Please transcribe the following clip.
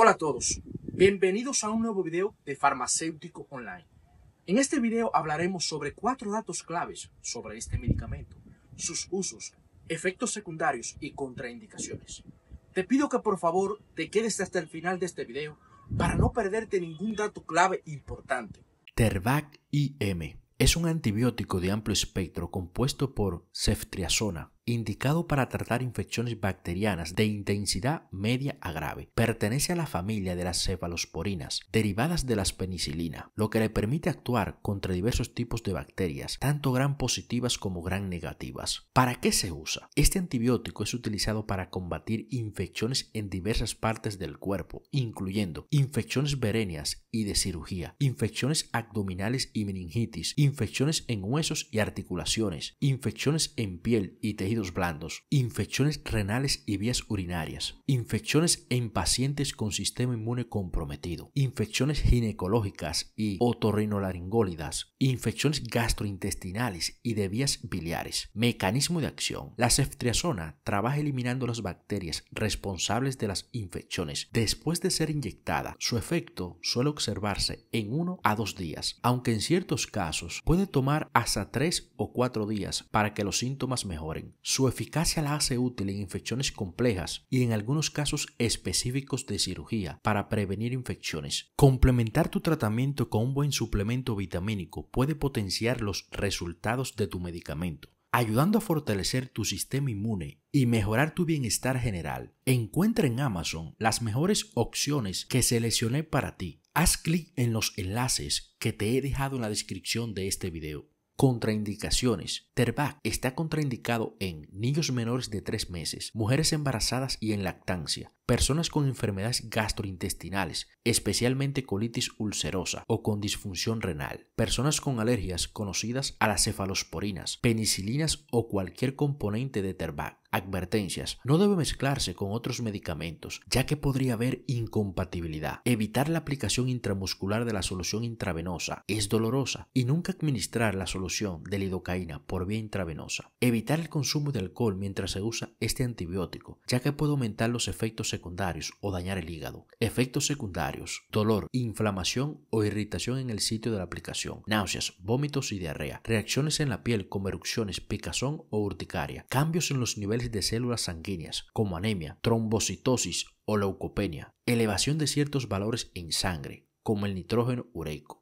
Hola a todos, bienvenidos a un nuevo video de Farmacéutico Online. En este video hablaremos sobre cuatro datos claves sobre este medicamento, sus usos, efectos secundarios y contraindicaciones. Te pido que por favor te quedes hasta el final de este video para no perderte ningún dato clave importante. Tervac IM es un antibiótico de amplio espectro compuesto por ceftriaxona, indicado para tratar infecciones bacterianas de intensidad media a grave. Pertenece a la familia de las cefalosporinas, derivadas de las penicilina, lo que le permite actuar contra diversos tipos de bacterias, tanto gram positivas como gram negativas. ¿Para qué se usa? Este antibiótico es utilizado para combatir infecciones en diversas partes del cuerpo, incluyendo infecciones veréneas y de cirugía, infecciones abdominales y meningitis, infecciones en huesos y articulaciones, infecciones en piel y tejido blandos, infecciones renales y vías urinarias, infecciones en pacientes con sistema inmune comprometido, infecciones ginecológicas y otorrinolaringólidas, infecciones gastrointestinales y de vías biliares. Mecanismo de acción. La ceftriaxona trabaja eliminando las bacterias responsables de las infecciones. Después de ser inyectada, su efecto suele observarse en uno a dos días, aunque en ciertos casos puede tomar hasta tres o cuatro días para que los síntomas mejoren. Su eficacia la hace útil en infecciones complejas y en algunos casos específicos de cirugía para prevenir infecciones. Complementar tu tratamiento con un buen suplemento vitamínico puede potenciar los resultados de tu medicamento ayudando a fortalecer tu sistema inmune y mejorar tu bienestar general. Encuentra en Amazon las mejores opciones que seleccioné para ti. Haz clic en los enlaces que te he dejado en la descripción de este video. Contraindicaciones. Tervac está contraindicado en niños menores de 3 meses, mujeres embarazadas y en lactancia, personas con enfermedades gastrointestinales, especialmente colitis ulcerosa o con disfunción renal, personas con alergias conocidas a las cefalosporinas, penicilinas o cualquier componente de Tervac. Advertencias. No debe mezclarse con otros medicamentos, ya que podría haber incompatibilidad. Evitar la aplicación intramuscular de la solución intravenosa es dolorosa y nunca administrar la solución de lidocaína por vía intravenosa. Evitar el consumo de alcohol mientras se usa este antibiótico, ya que puede aumentar los efectos secundarios o dañar el hígado. Efectos secundarios, dolor, inflamación o irritación en el sitio de la aplicación, náuseas, vómitos y diarrea, reacciones en la piel como erupciones, picazón o urticaria, cambios en los niveles de células sanguíneas, como anemia, trombocitosis o leucopenia, elevación de ciertos valores en sangre, como el nitrógeno ureico,